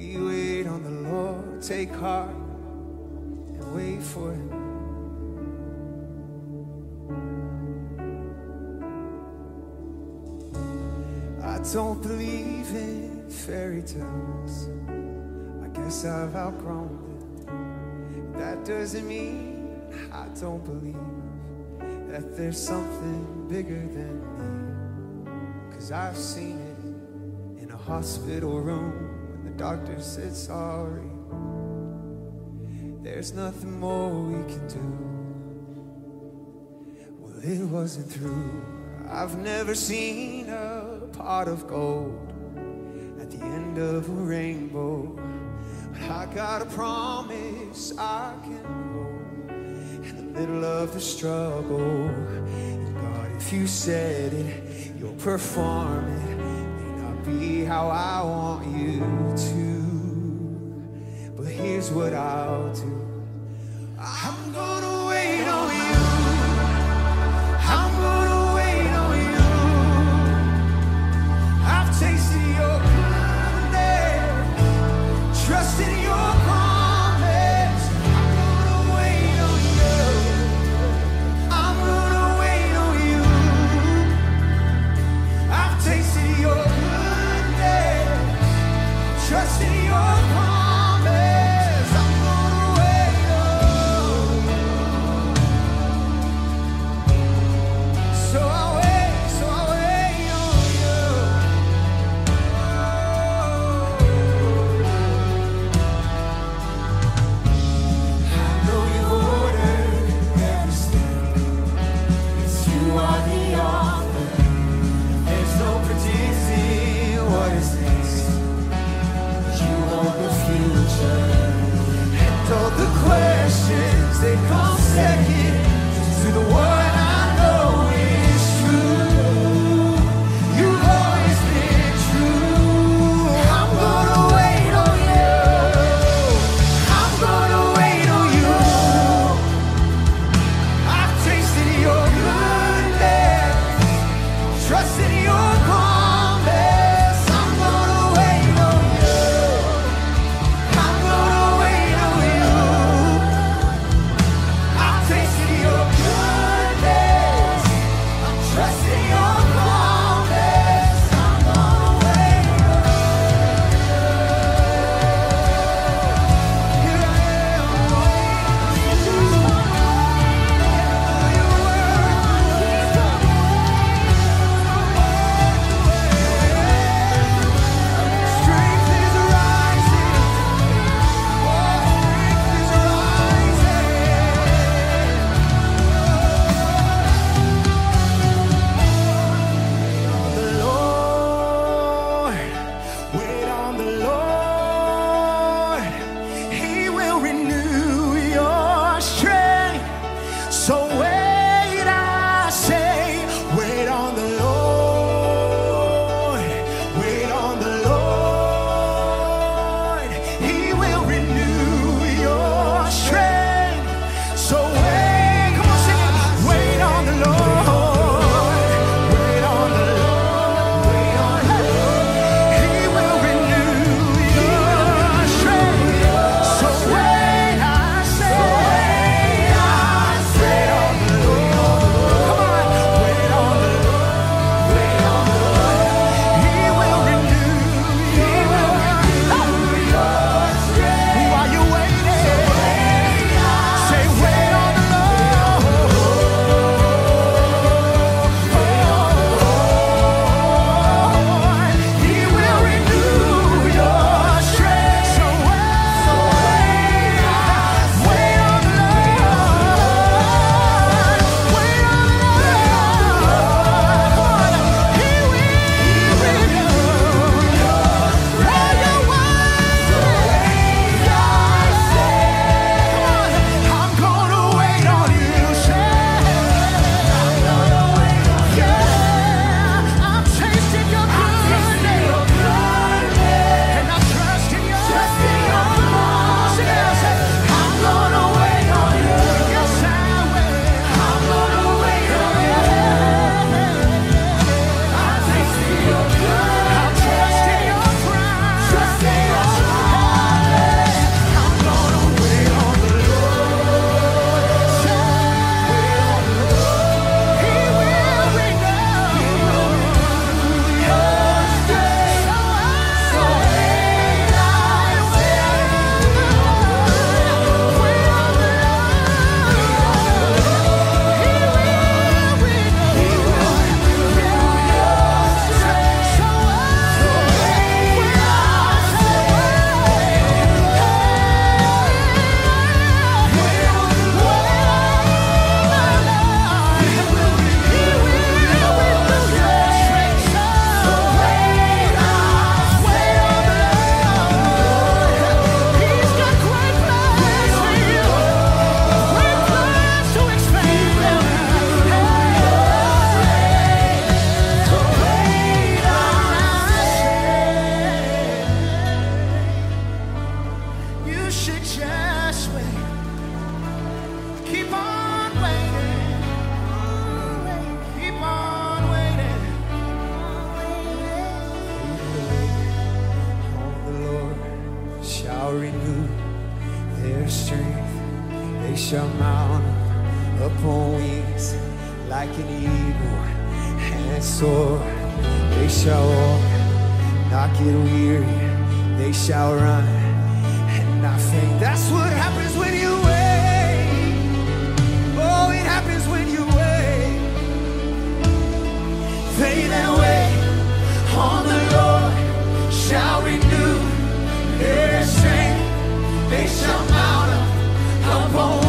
We wait on the Lord, take heart and wait for Him. I don't believe in fairy tales. I guess I've outgrown them. That doesn't mean I don't believe that there's something bigger than me. Cause I've seen it in a hospital room the doctor said sorry. There's nothing more we can do. Well, it wasn't through. I've never seen a pot of gold at the end of a rainbow. But I got a promise I can hold in the middle of the struggle. And God, if you said it, you'll perform it. Be how I want you to, but here's what I'll do. should just wait. Keep on waiting. Keep on waiting. On the Lord shall renew their strength. They shall mount upon wings like an eagle and soar. They shall walk, not get weary. They shall run that's what happens when you wait. Oh, it happens when you wait. They that wait on the Lord shall renew their strength. They shall mount up upon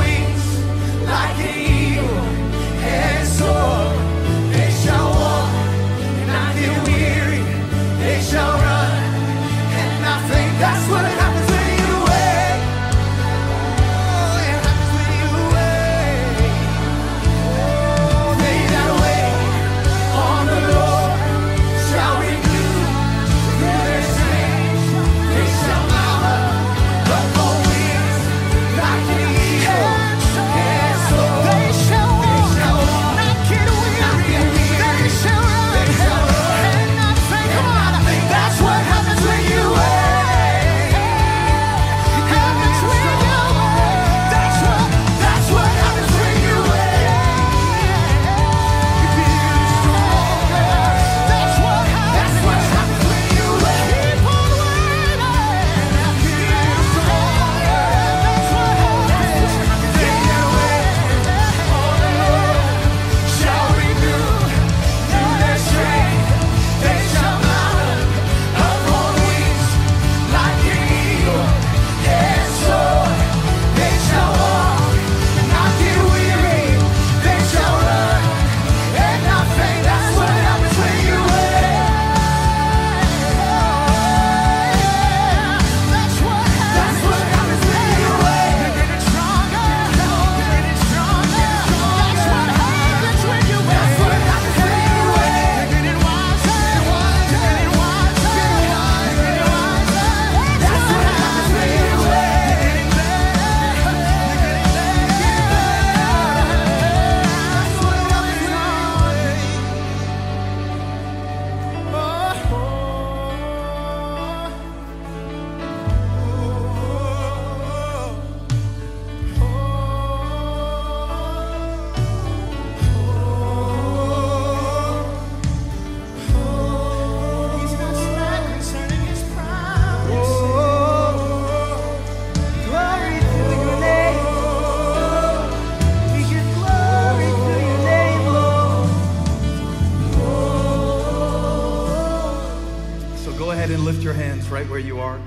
you are.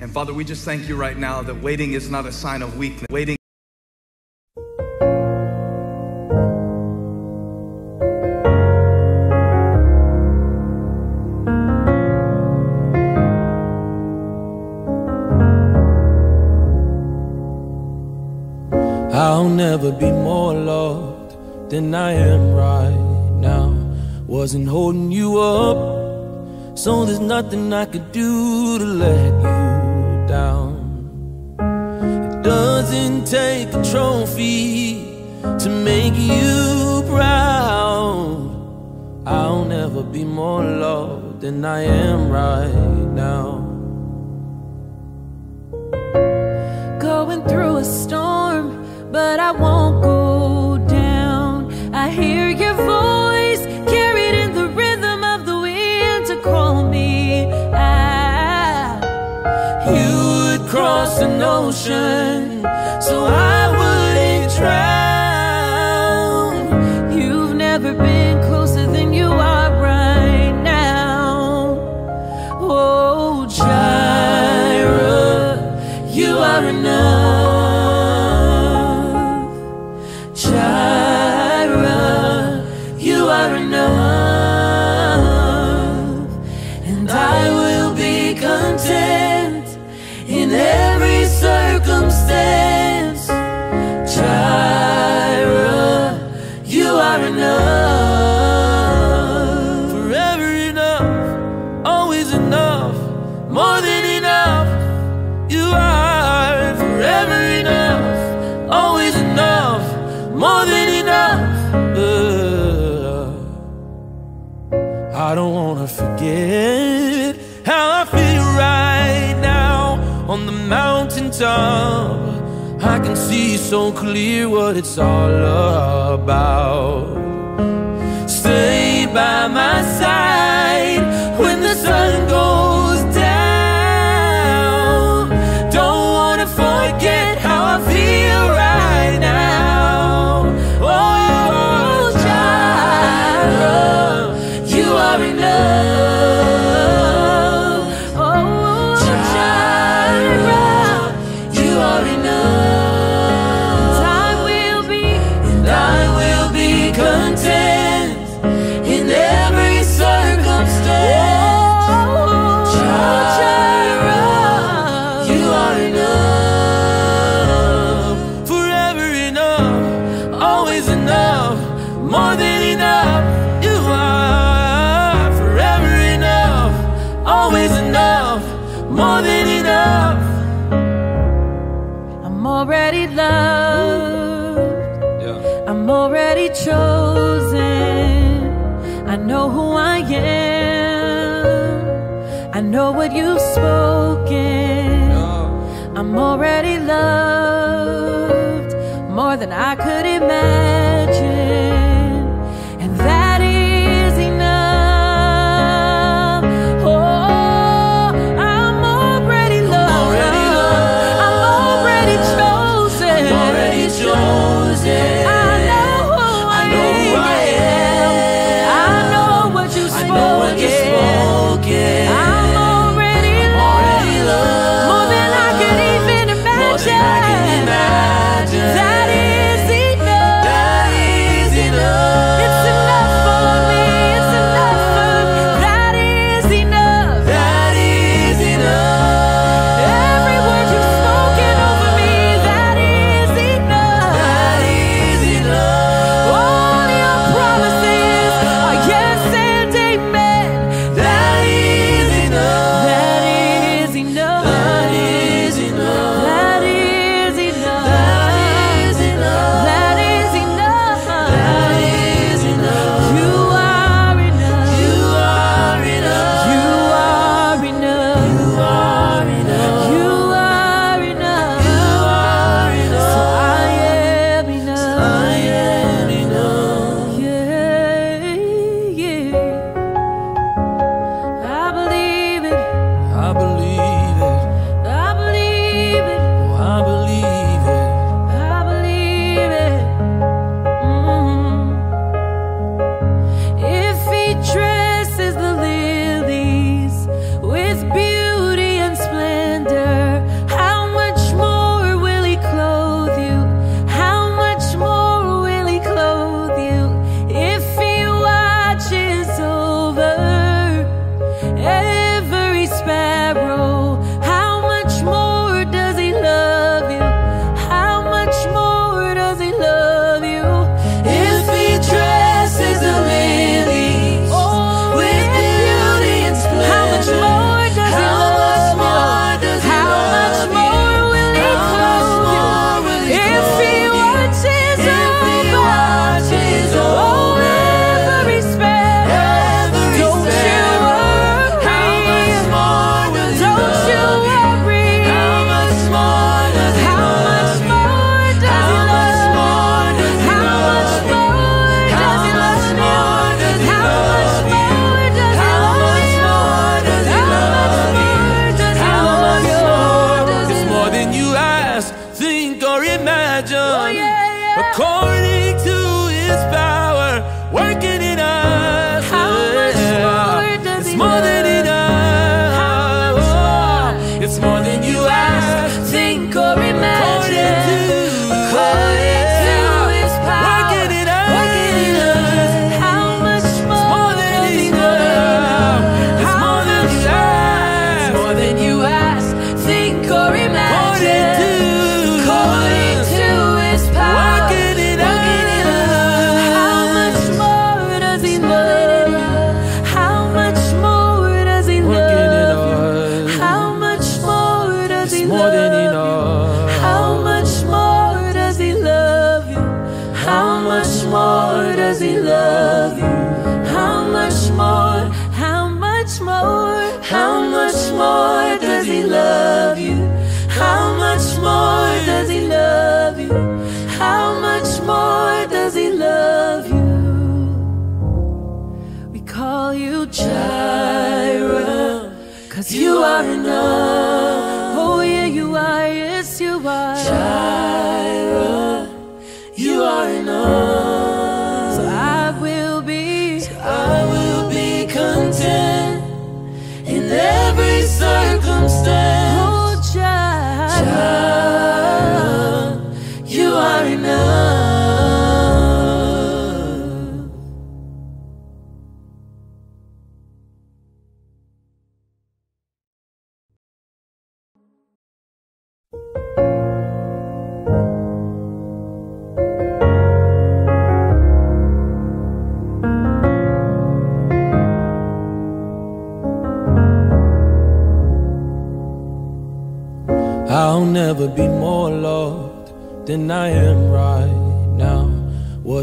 And Father, we just thank you right now that waiting is not a sign of weakness. Waiting I'll never be more loved than I am right now. Wasn't holding you up so there's nothing I could do to let you down. It doesn't take a trophy to make you proud. I'll never be more loved than I am right now. Going through a storm, but I won't go. an ocean, so I wouldn't try. So clear what it's all about. Stay by my side always enough, more than enough. You are forever enough, always enough, more than enough. I'm already loved. yeah. I'm already chosen. I know who I am. I know what you've spoken. Yeah. I'm already loved than I could imagine.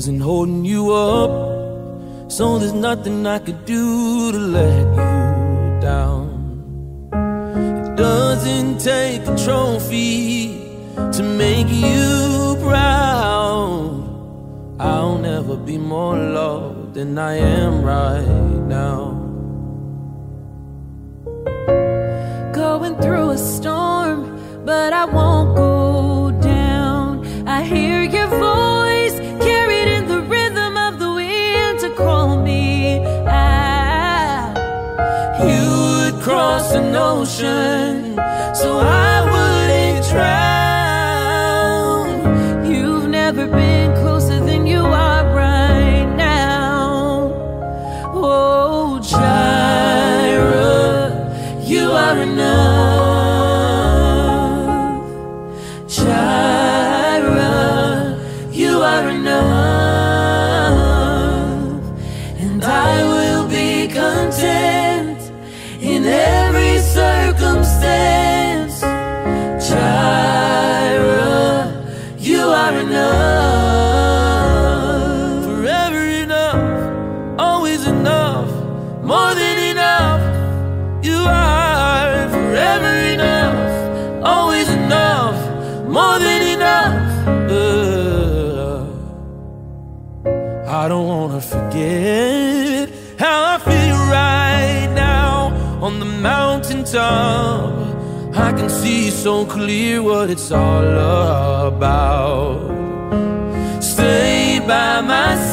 wasn't holding you up. So there's nothing I could do to let you down. It doesn't take a trophy to make you proud. I'll never be more loved than I am right now. ocean so I wouldn't drown. You've never been closer than you are right now. Oh, Jireh, you are enough. clear what it's all about. Stay by my side.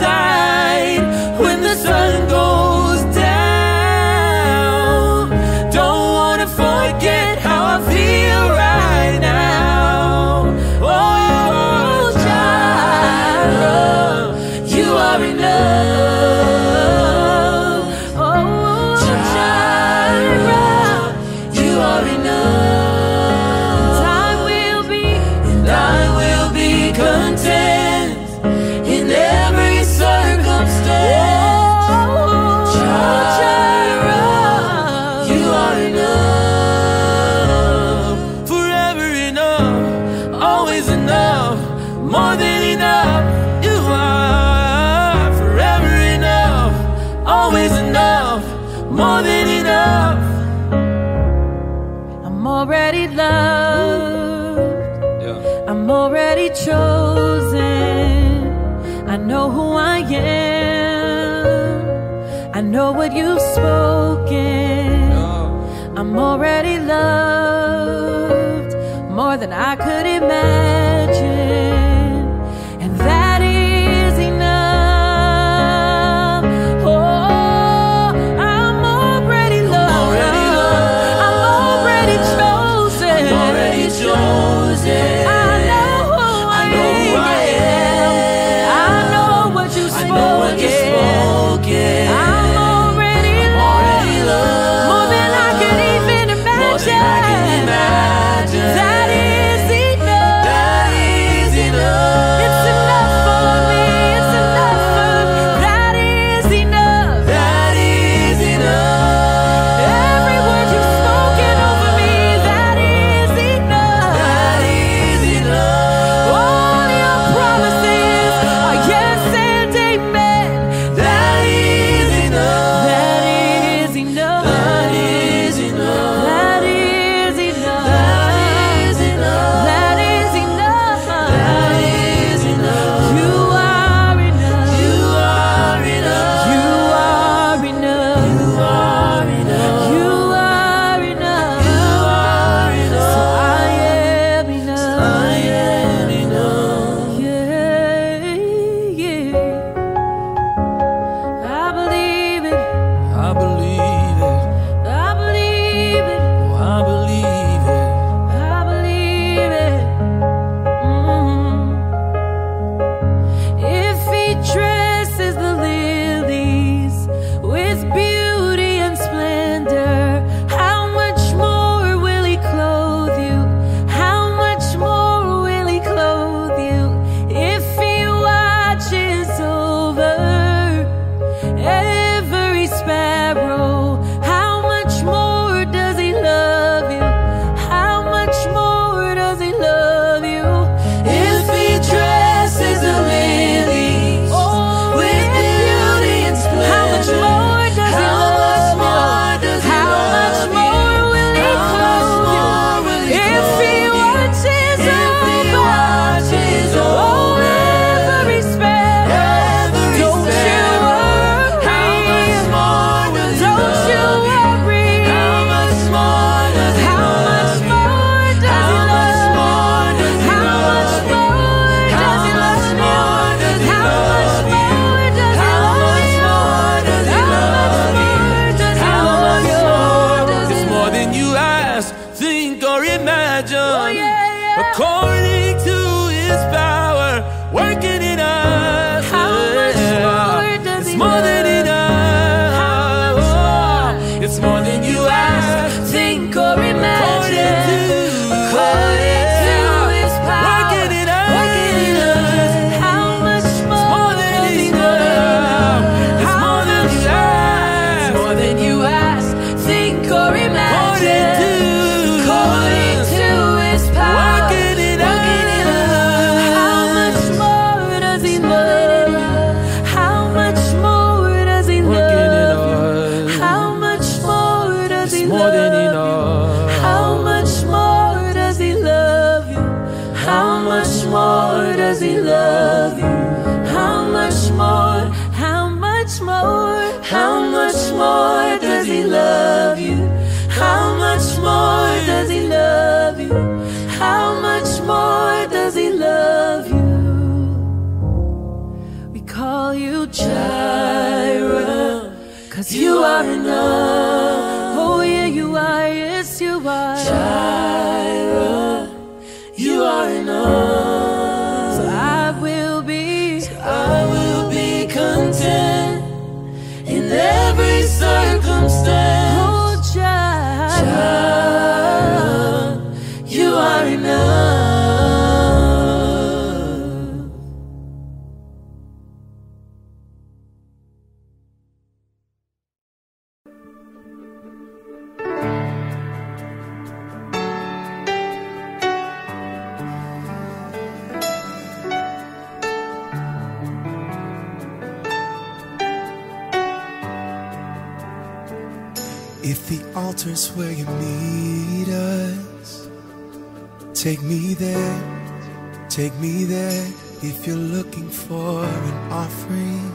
If you're looking for an offering,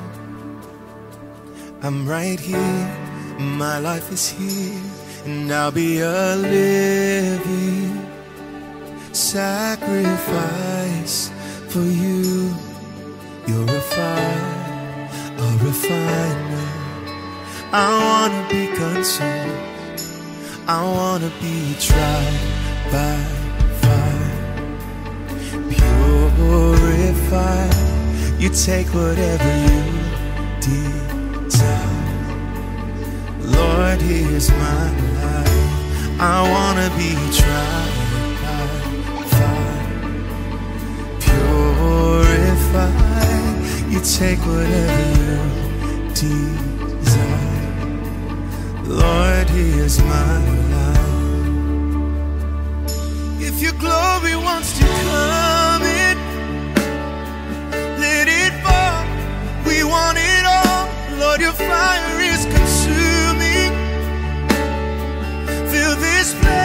I'm right here. My life is here, and I'll be a living sacrifice for you. You're a fire, a refiner. I wanna be consumed. I wanna be tried by Purify, You take whatever you desire. Lord, here's my life. I want to be tried by fire, purified. You take whatever you desire. Lord, here's my life. If your glory wants to come. Lord, your fire is consuming. Fill this place.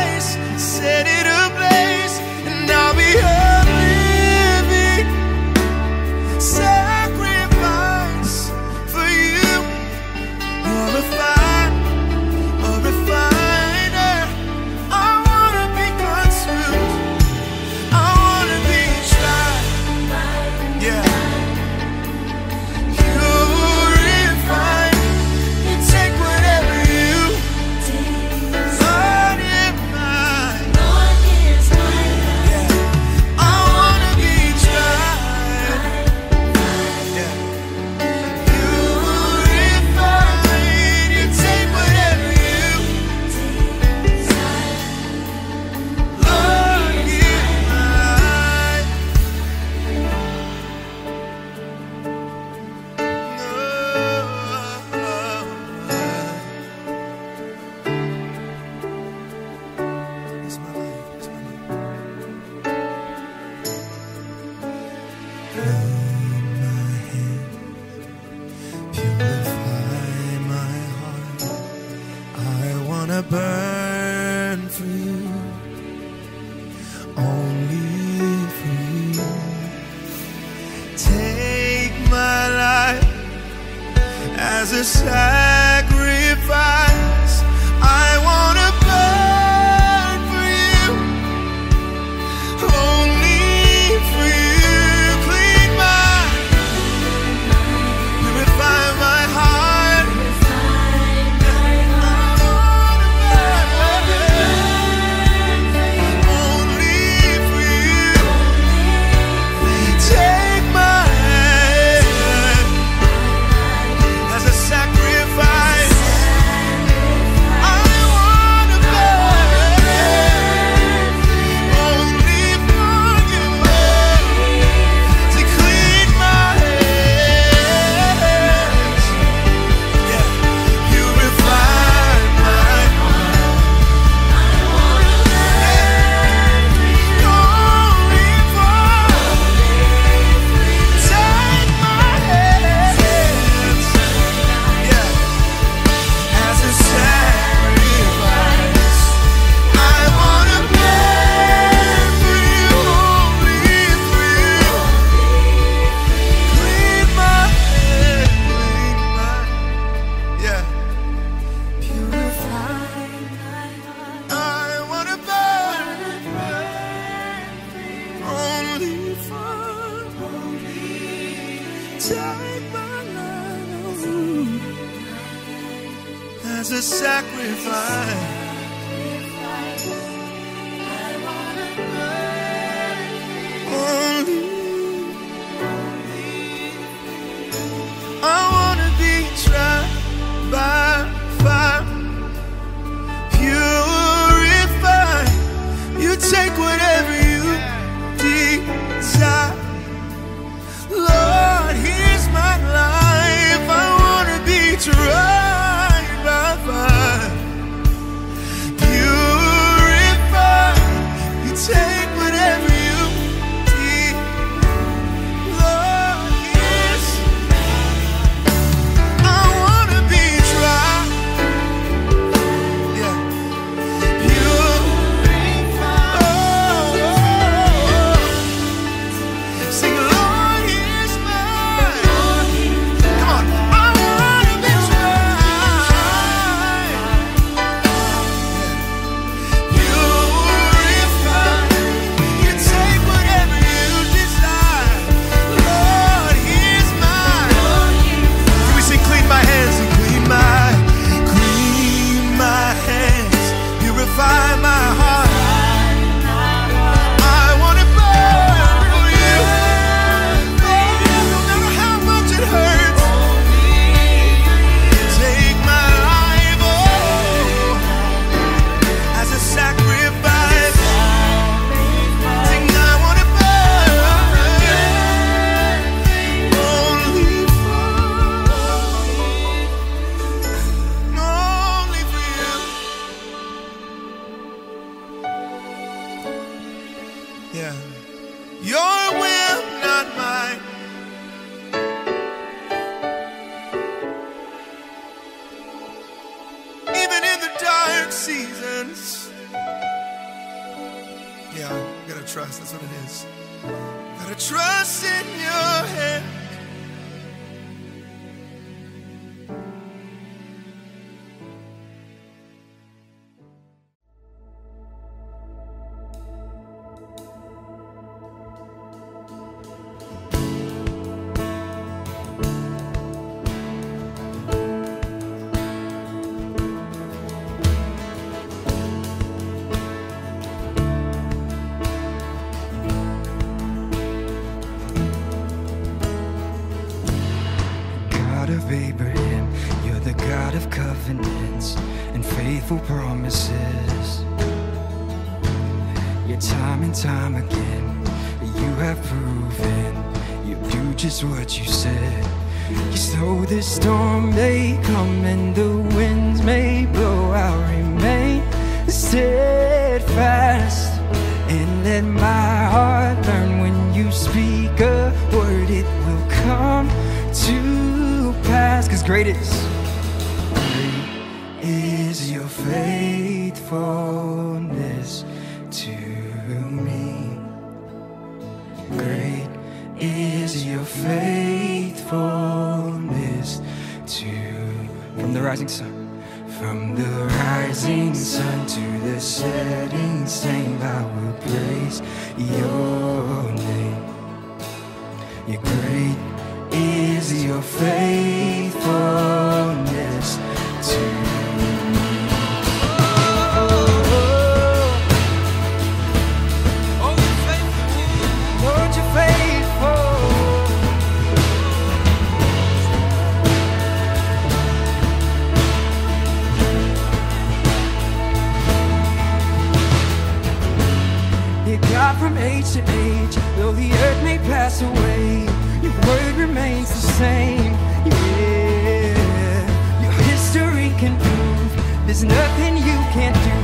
pass away, your word remains the same. Yeah, your history can prove there's nothing you can't do.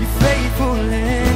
You're faithful and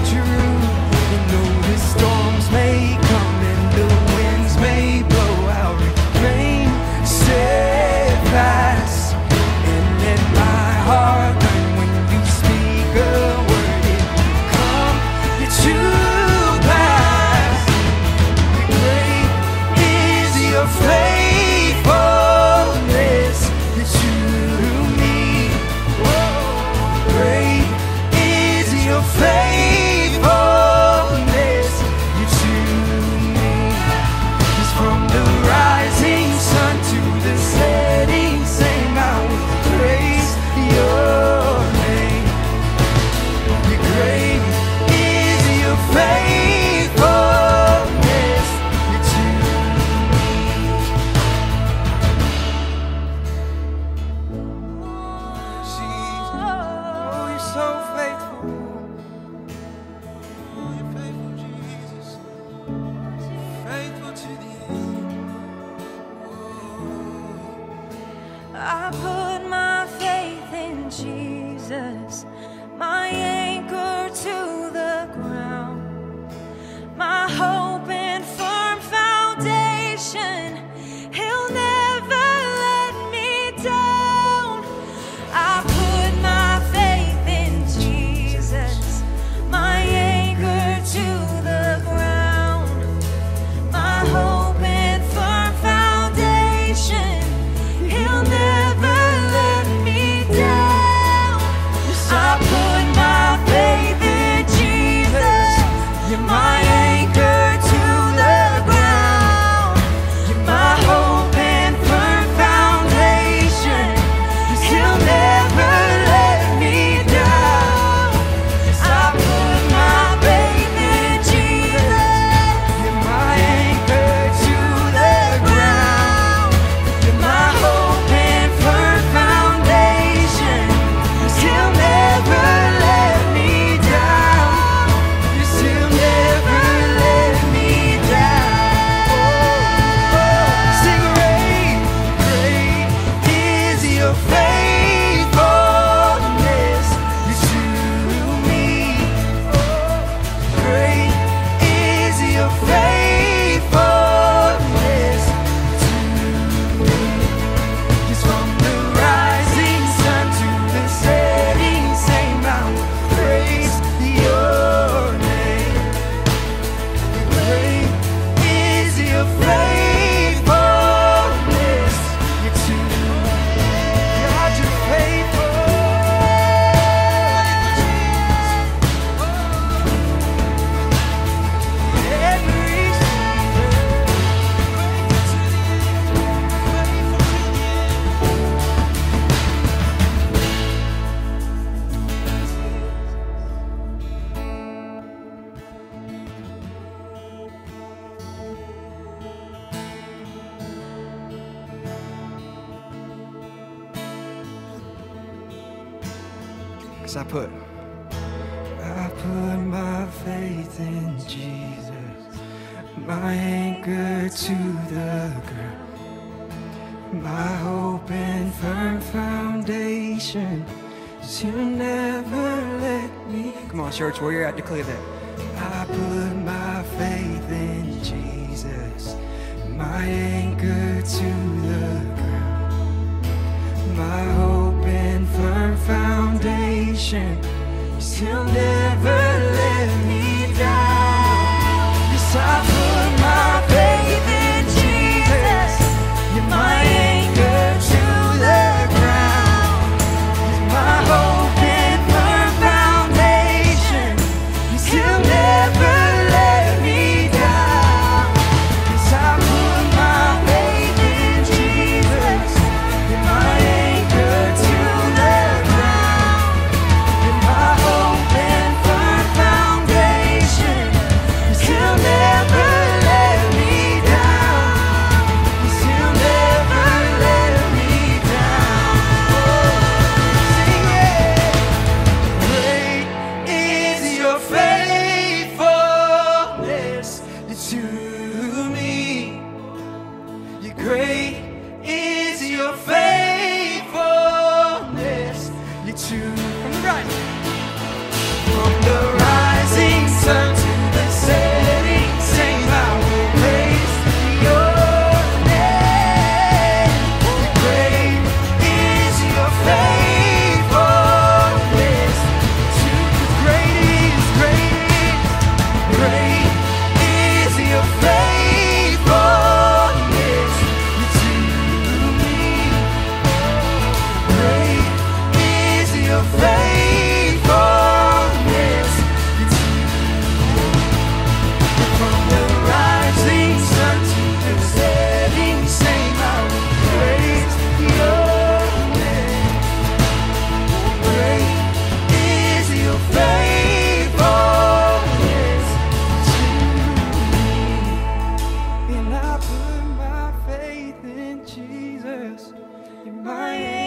You're my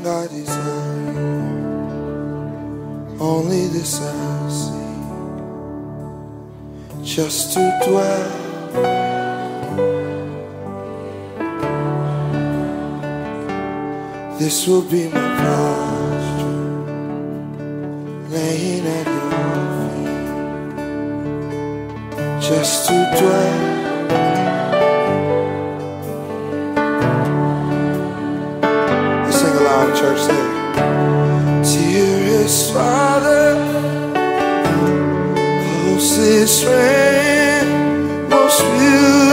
everything I desire. Only this I see, just to dwell. This will be my posture, laying at your feet, just to dwell. church there. Dearest Father, closest friend, most beautiful.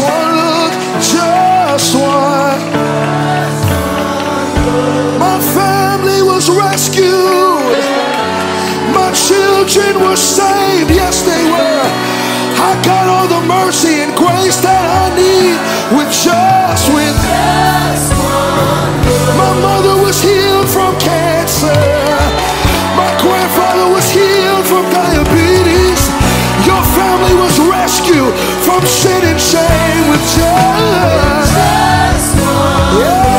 Just one look, just one. My family was rescued. My children were saved. Yes, they were. I got all the mercy and grace that I need with just with my mother. You from sin and shame with just everything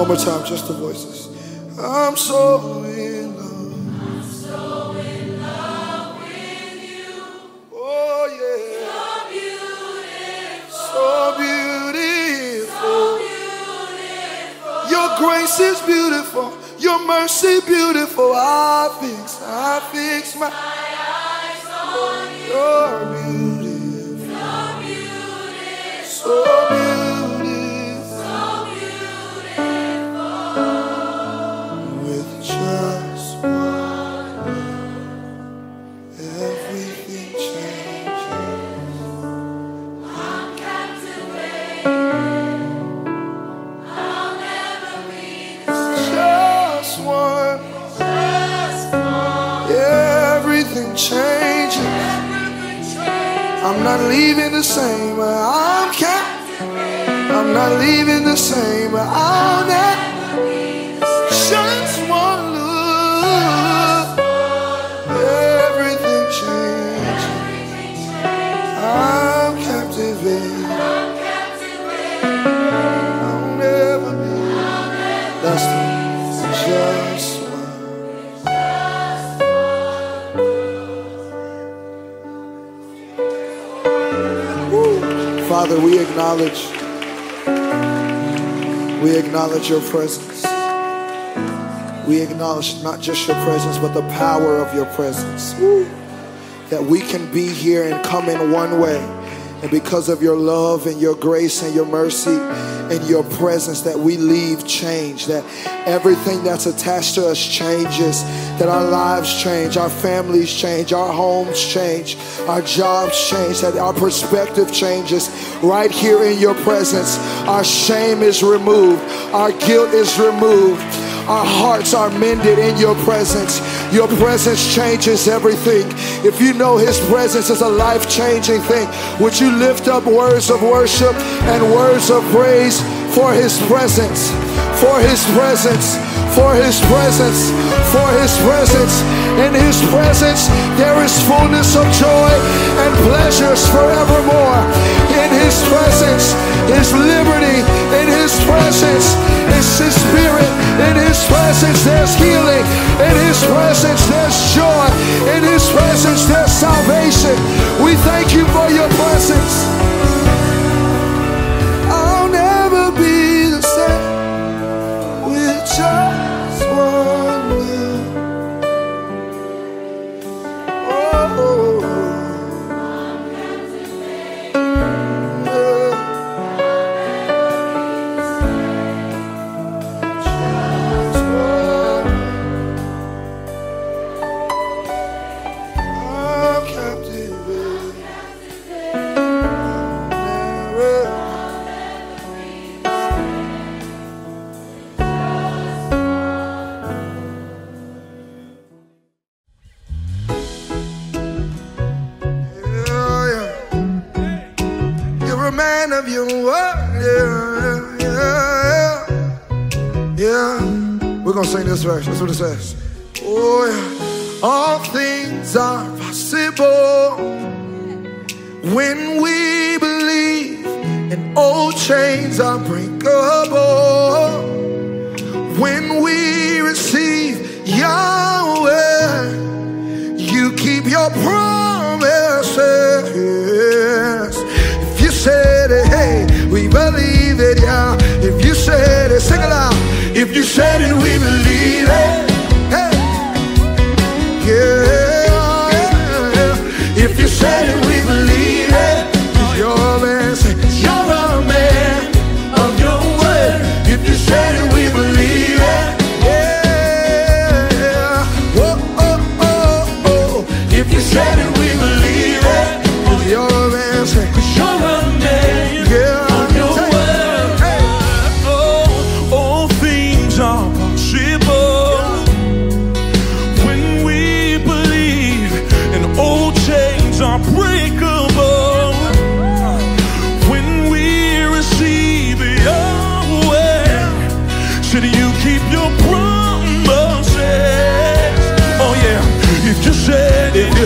One more time, just the voices. I'm so in love. I'm so In love with you oh yeah. So beautiful. So beautiful. Your grace is beautiful. Your mercy beautiful. I fix, I fix my leaving the same. I'm kept. I'm not leaving the same. I'll never. Acknowledge, we acknowledge your presence. We acknowledge not just your presence, but the power of your presence. Woo. That we can be here and come in one way. And because of your love and your grace and your mercy and your presence, that we leave changed. That everything that's attached to us changes. That our lives change, our families change, our homes change, our jobs change. That our perspective changes right here in your presence. Our shame is removed, our guilt is removed. Our hearts are mended in your presence. Your presence changes everything. If you know His presence is a life changing thing, would you lift up words of worship and words of praise for His presence? For His presence, for His presence, for His presence. In His presence, there is fullness of joy and pleasures forevermore. In His presence is liberty. In His presence is His Spirit. In His presence, there's healing. In His presence, there's joy. In His presence, there's salvation. We thank you for your presence. That's what it says. Oh, yeah. All things are possible when we believe, and old chains are breakable when we receive Yahweh. You keep your promises. If you said it, hey, we believe it, yeah. If you said it, sing aloud. If you said it, we believe If you said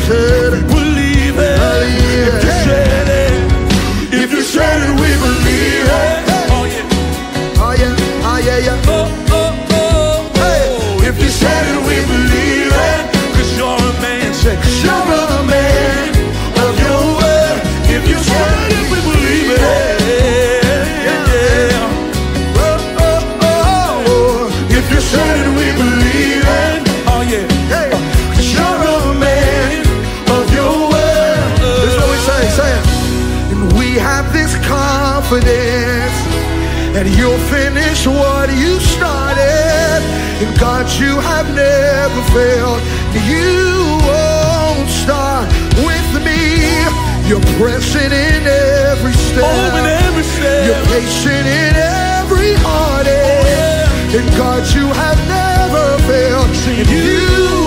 Hey. failed, you won't start with me. You're pressing in every step. Oh, in every step. You're patient in every heartache. Oh, yeah. And God, you have never failed. And you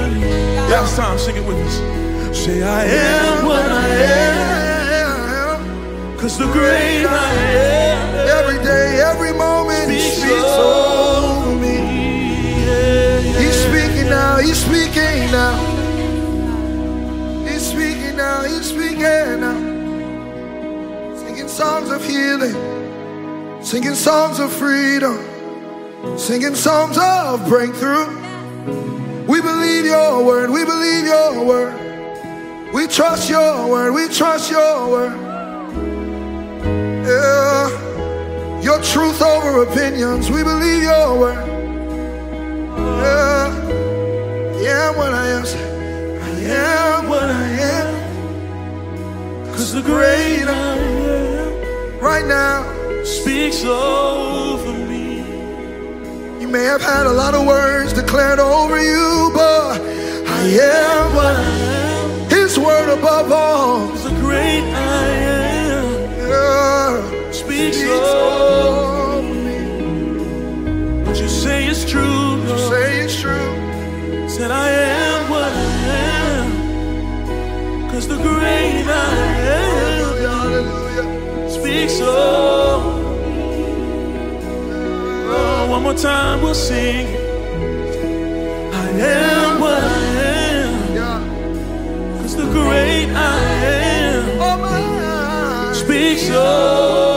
family. Last time, sing it with us. Say I am what I am. Cause the great I am Every day, every moment, he speaks speaks over me. Yeah, yeah. He's speaking now, he's speaking now. He's speaking now, he's speaking now. Singing songs of healing, singing songs of freedom, singing songs of breakthrough. We believe your word, we believe your word. We trust your word, we trust your word. Yeah. Your truth over opinions, we believe your word. Yeah. Yeah, what I am. I am what I am. Cause the great I am Right now, speaks over me. You may have had a lot of words declared over you, but I am What I am His word above all. is the great I am Yeah. speaks Speaks over me. What you say is true. Lord. Say it's true. Said I am what I am. Cause the great I am hallelujah. speaks over one more time we'll sing. I am what I am. Cause the great I am Oh speaks over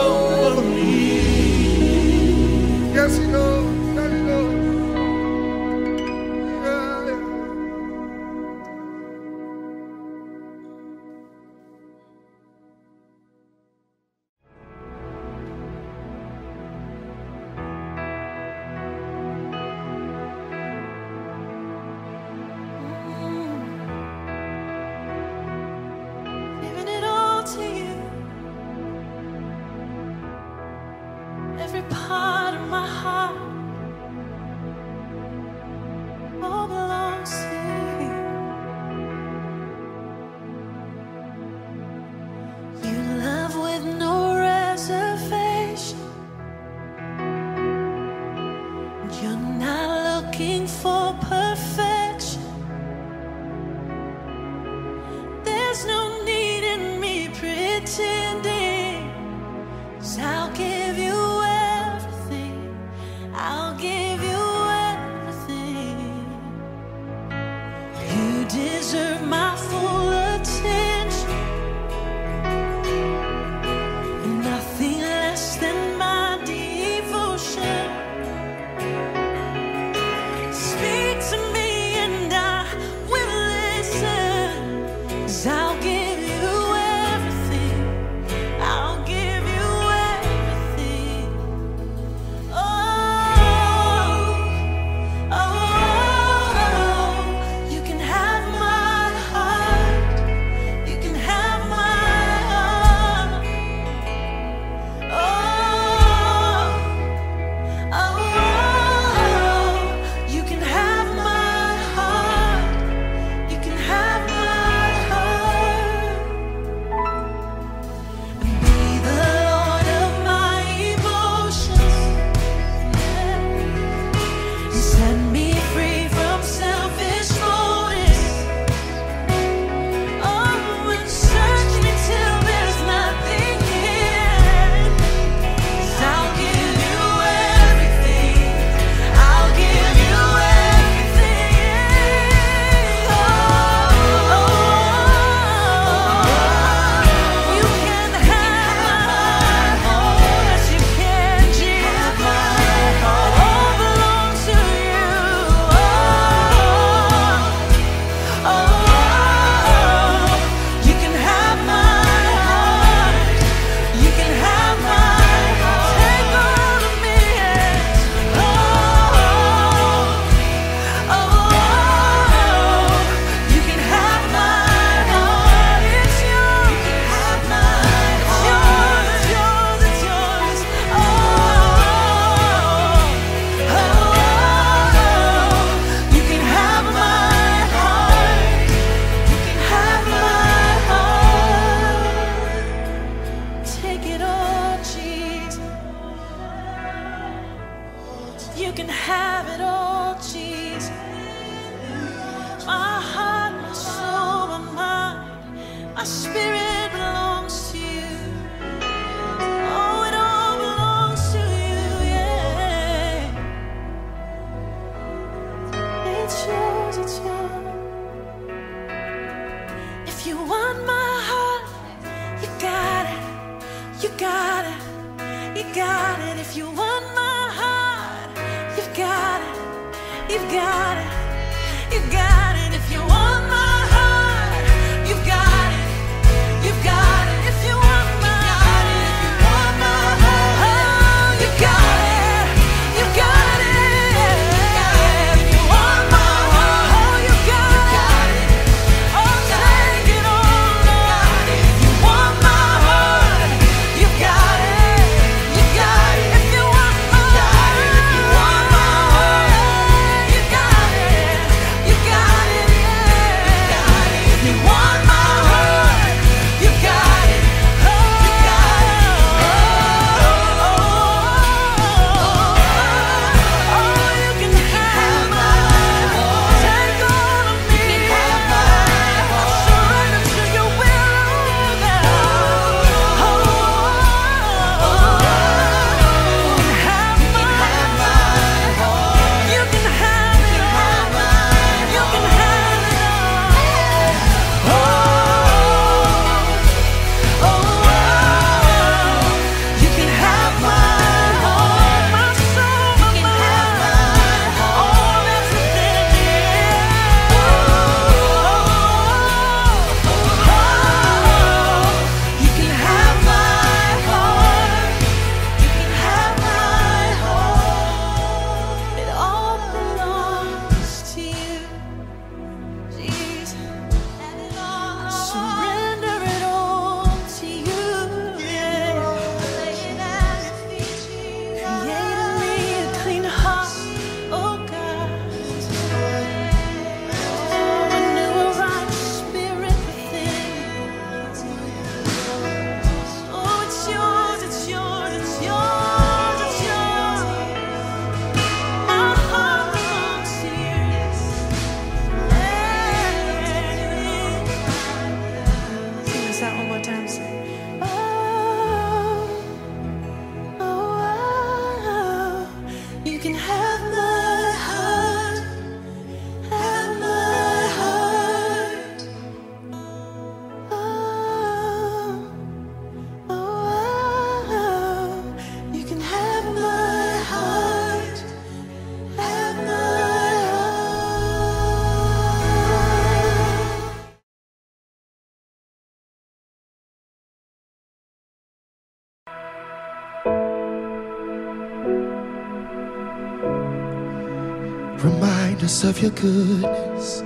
Of your goodness.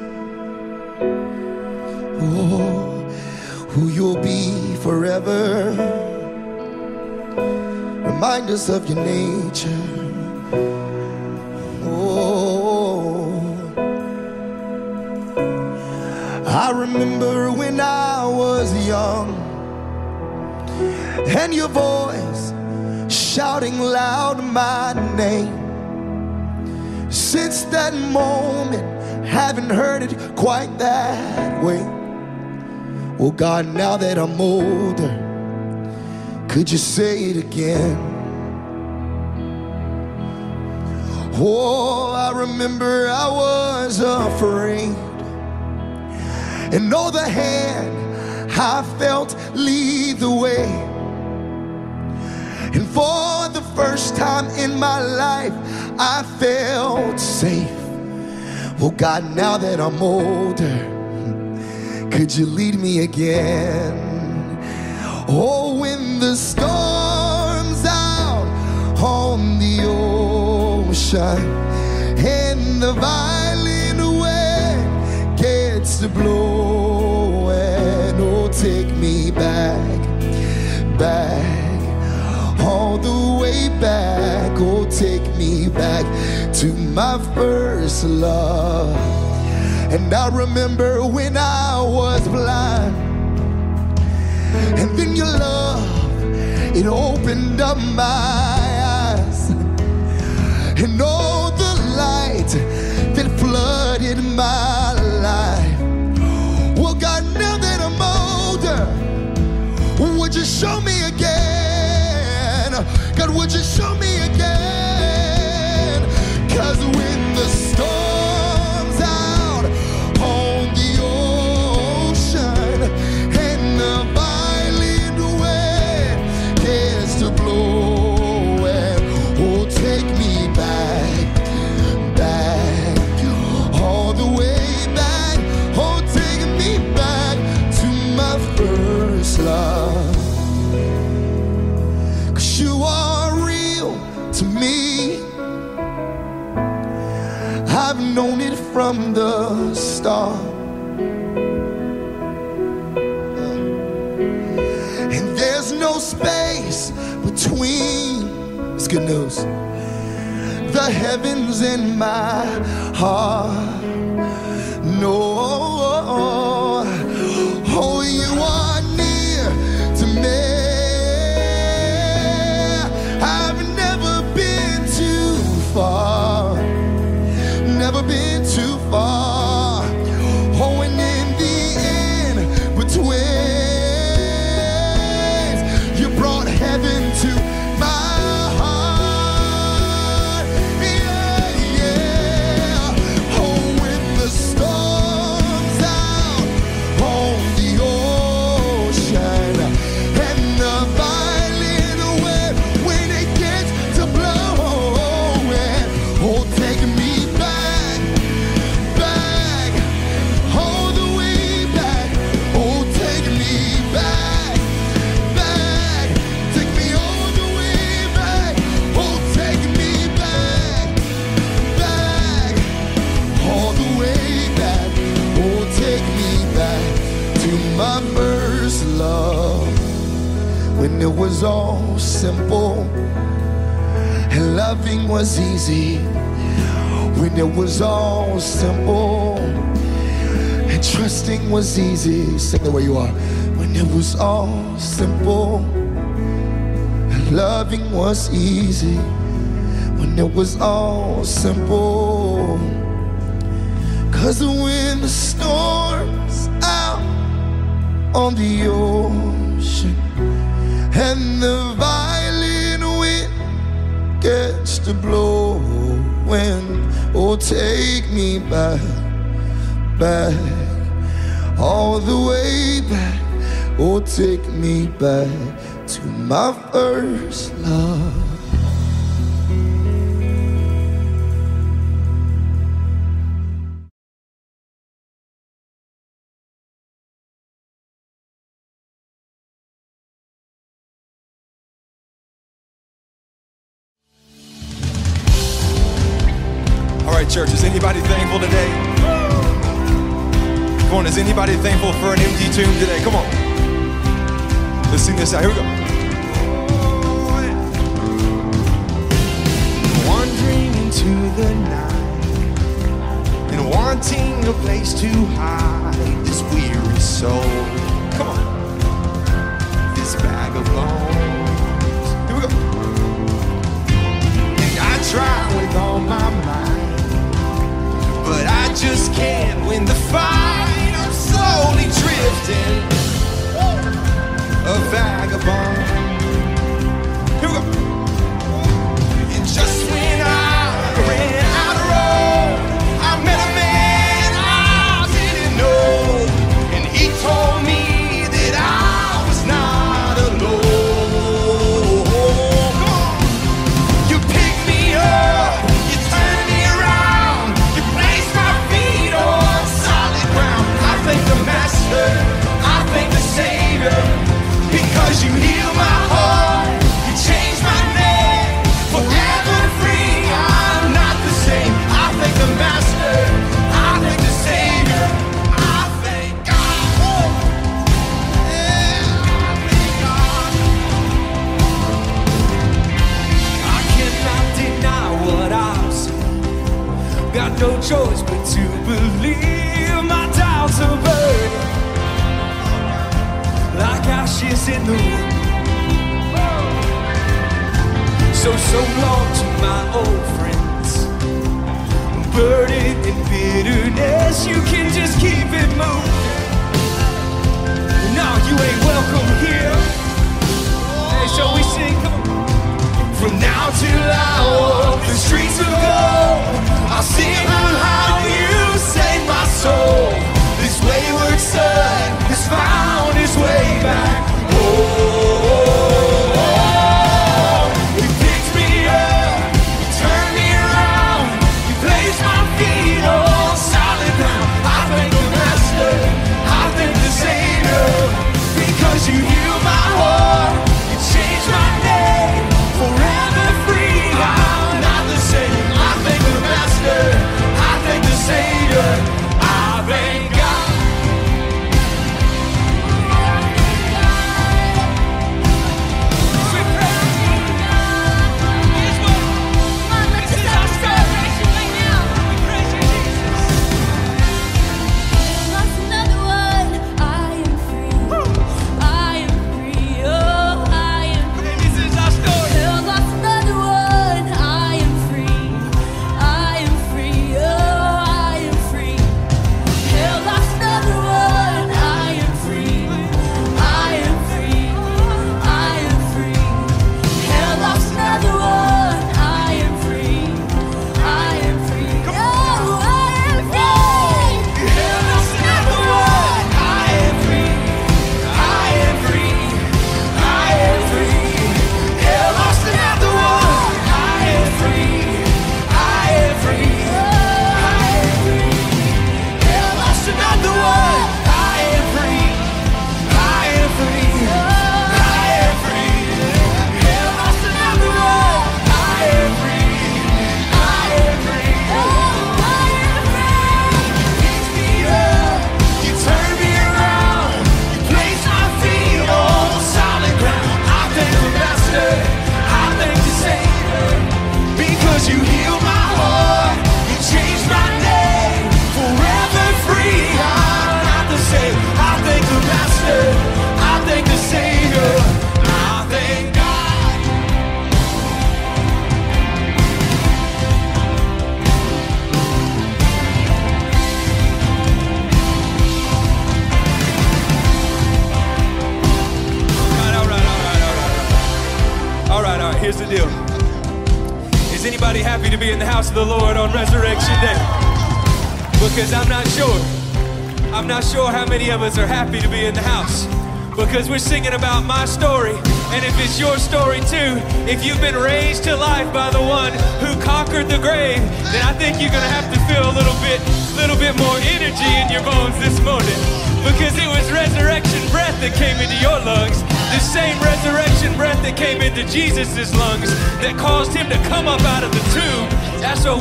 Oh, who you'll be forever. Remind us of your nature. Oh, I remember when I was young and your voice shouting loud my name. Since that moment, haven't heard it quite that way. Oh God, now that I'm older, could you say it again? Oh, I remember I was afraid. And know the hand I felt lead the way. And for the first time in my life, I felt safe. Oh God, now that I'm older, could you lead me again? Oh, when the storm's out on the ocean and the violent wind gets to blowing, oh, take me back, back, all the way back. Oh, take me back to my first love. And I remember when I was blind. And then your love, it opened up my eyes. And all the light that flooded my life. Well, God, now that I'm older, would you show me again? God, would you show me again? Cause we from the start. And there's no space between, it's good news, the heavens and my heart. No, oh, you are when it was all simple and loving was easy. When it was all simple and trusting was easy. Sing the way you are. When it was all simple and loving was easy. When it was all simple. Cause when the storm's out on the ocean and the violent wind gets to blow when oh take me back back all the way back. Oh take me back to my first love anybody thankful for an empty tomb today? Come on. Let's sing this out. Here we go. Wandering into the night and wanting a place to hide this weary soul. Come on. This bag of bones. Here we go. And I try with all my might, but I just can't win the fight. Slowly drifting, a vagabond. Ashes in the wind. So, so long to my old friends. Burdened in bitterness, you can just keep it moving. Now you ain't welcome here. Hey, shall we sing? From now till I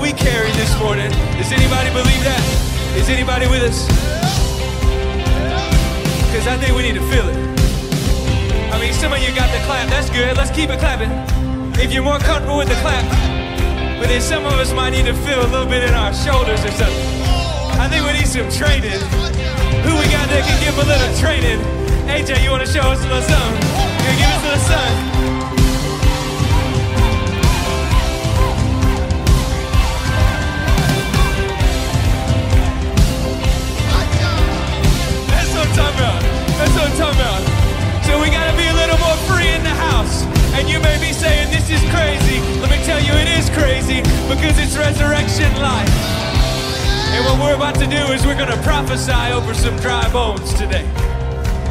we carry this morning. Does anybody believe that? Is anybody with us? Because I think we need to feel it. I mean, some of you got the clap. That's good. Let's keep it clapping. If you're more comfortable with the clap. But then some of us might need to feel a little bit in our shoulders or something. I think we need some training. Who we got that can give a little training? AJ, you want to show us a little something? You give us a little something? So we gotta be a little more free in the house. And you may be saying this is crazy. Let me tell you it is crazy because it's resurrection life. And what we're about to do is we're gonna prophesy over some dry bones today.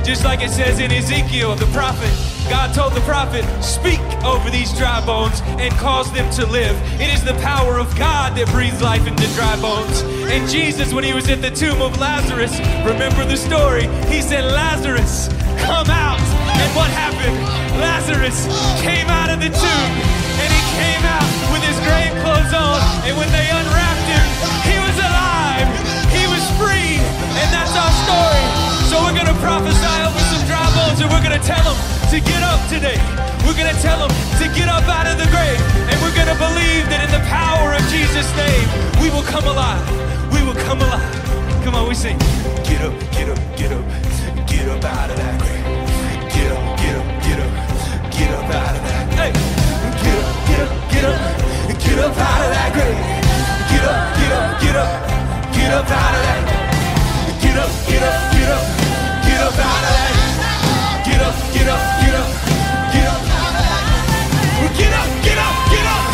Just like it says in Ezekiel, the prophet, God told the prophet, speak over these dry bones and cause them to live. It is the power of God that breathes life into dry bones. And Jesus, when he was at the tomb of Lazarus, remember the story, he said, Lazarus, come out. And what happened? Lazarus came out of the tomb and he came out with his grave clothes on. And when they unwrapped him, he was alive. He was free. And that's our story. So we're going to prophesy over some dry bones and we're going to tell them to get up today. We're going to tell them to get up out of the grave. And we're going to believe that in the power of Jesus' name, we will come alive. We will come alive. Come on, we sing. Get up, get up, get up. Get up out of that grave. Get up, get up, get up. Get up out of that. Hey. Get up, get up, get up. Get up out of that grave. Get up, get up, get up. Get up out of that. Get up, get up, get up. Get up out of that. Get up, get up, get up. Get up out of that. Get up, get up, get up.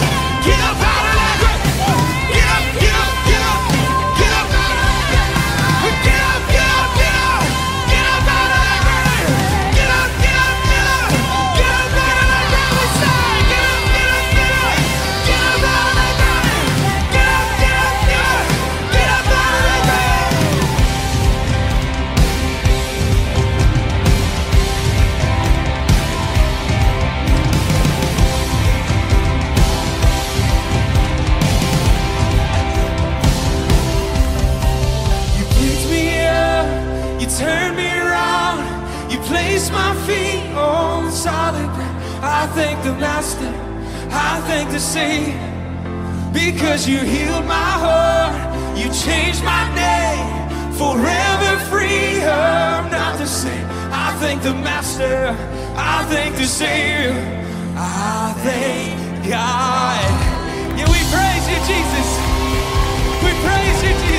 Thank the Master, I thank the Savior, because you healed my heart, you changed my name, forever free. I'm not the same. I thank the Master, I thank the Savior, I thank God. Yeah, we praise you, Jesus. We praise you, Jesus.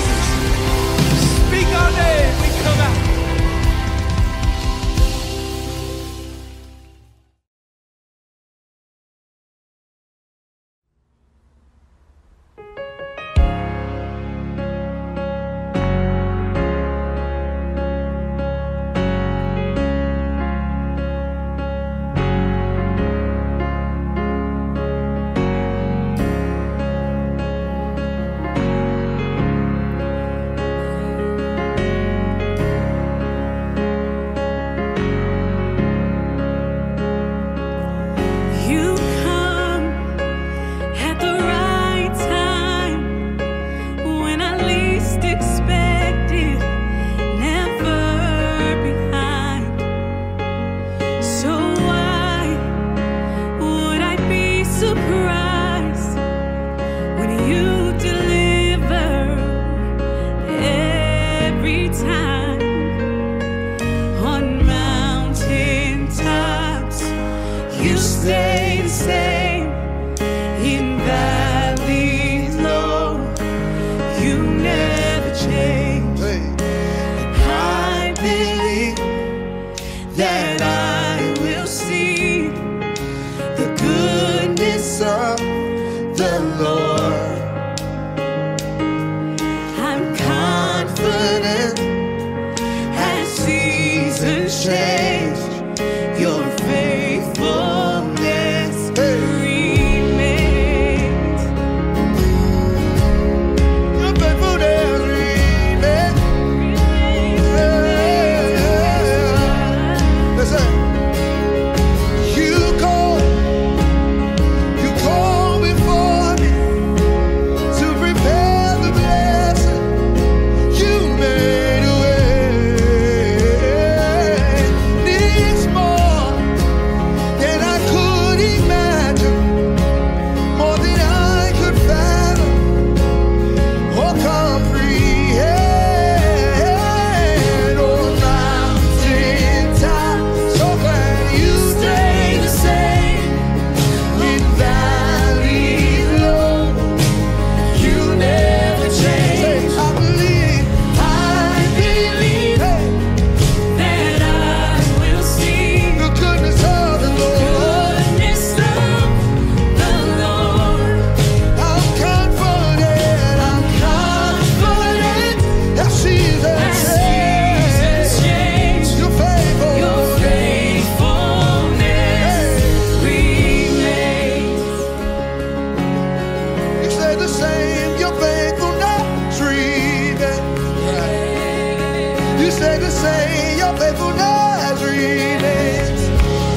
Said to say your faithfulness remains.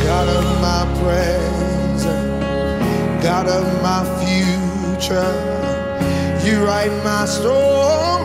God of my present, God of my future, you write my story.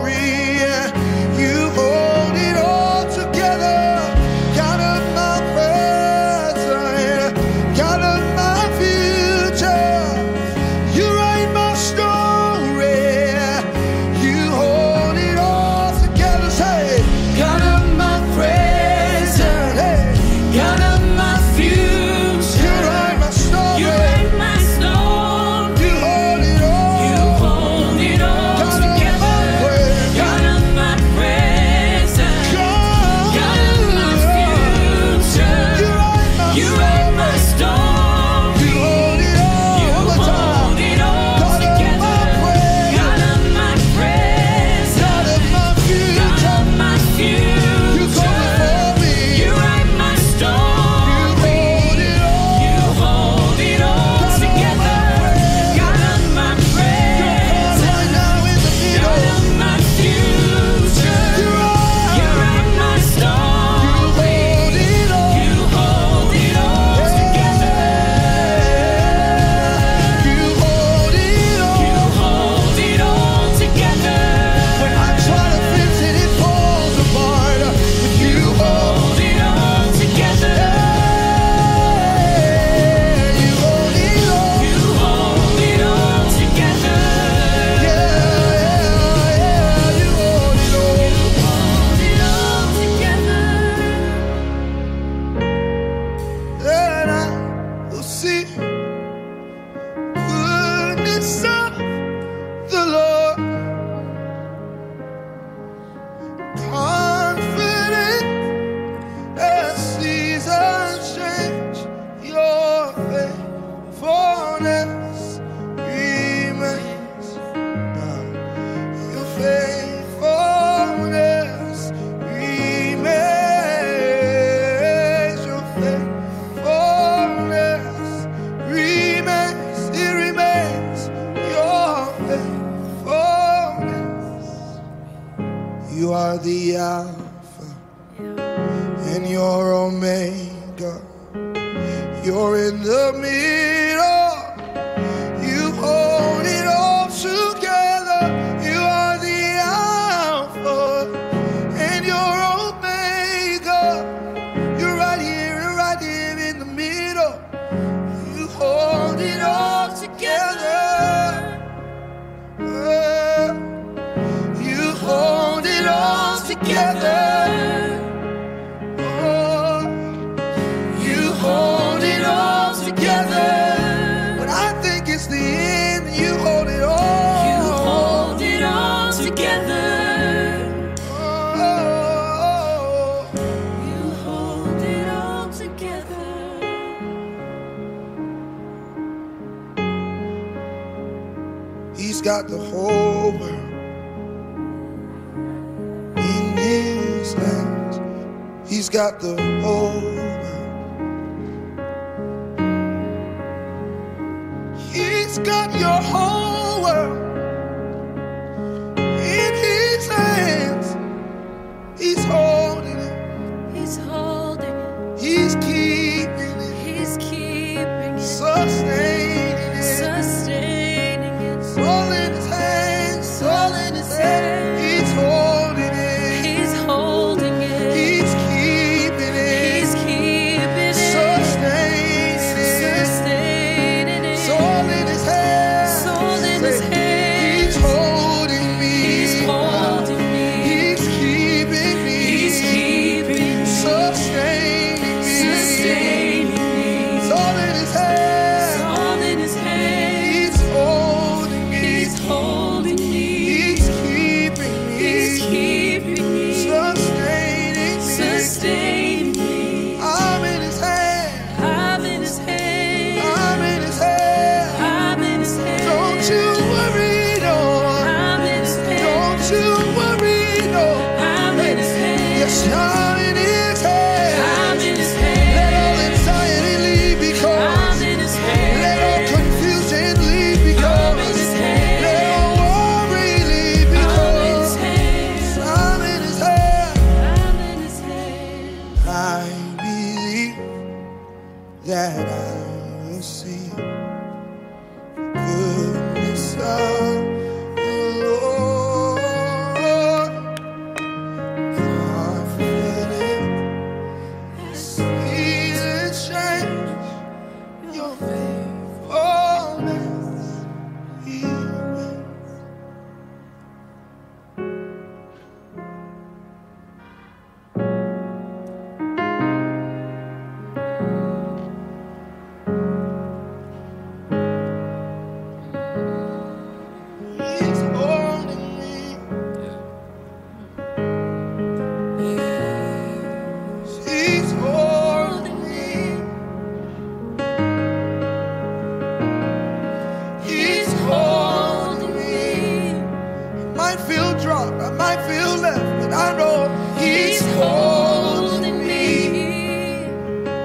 got the whole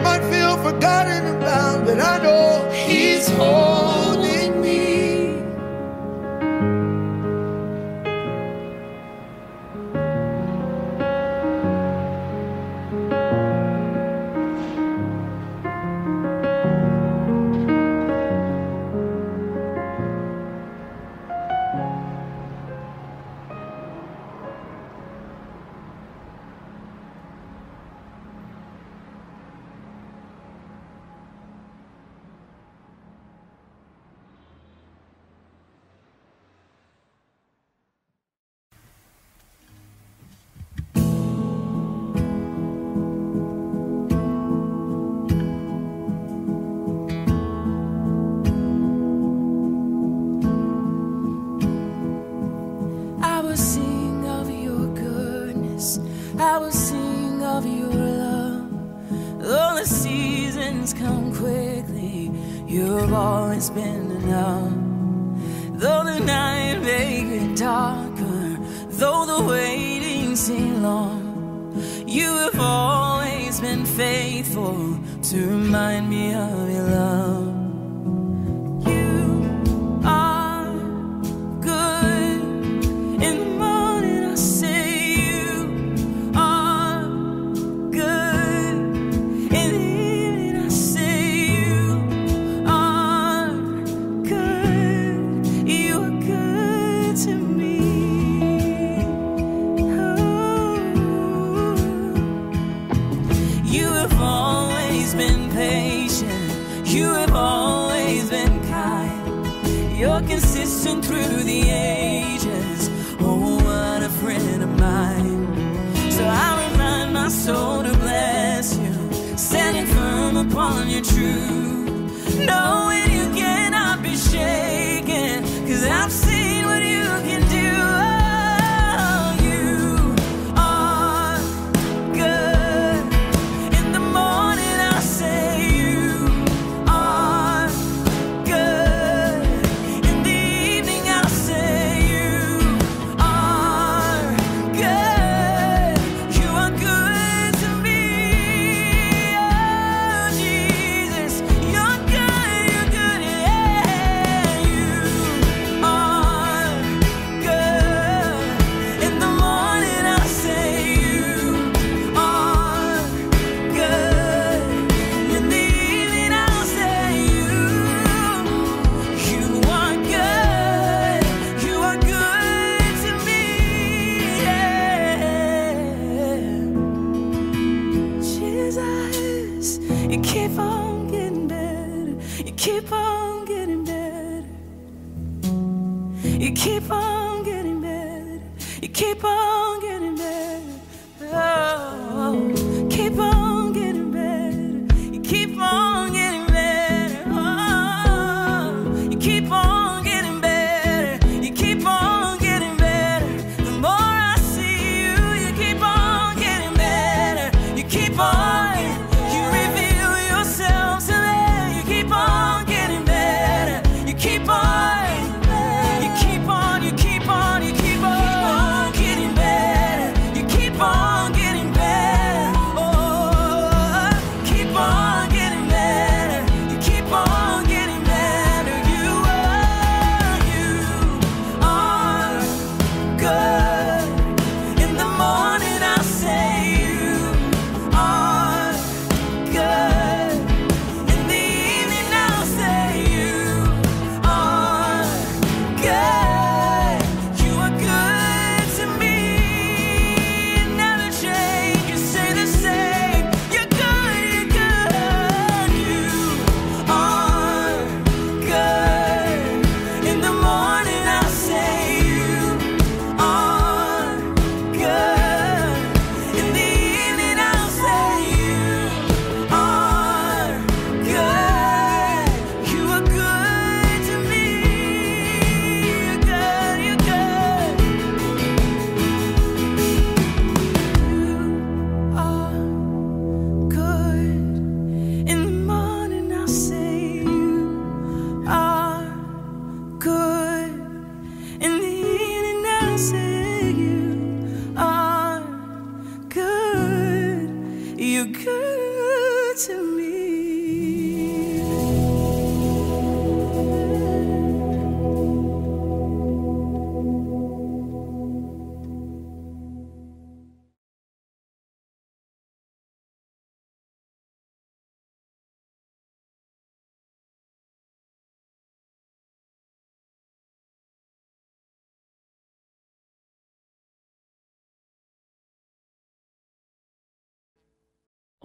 might feel forgotten about, but I know He's home. keep on getting better. You keep on getting better. You keep on getting better. Oh.